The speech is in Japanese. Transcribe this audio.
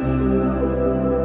うん。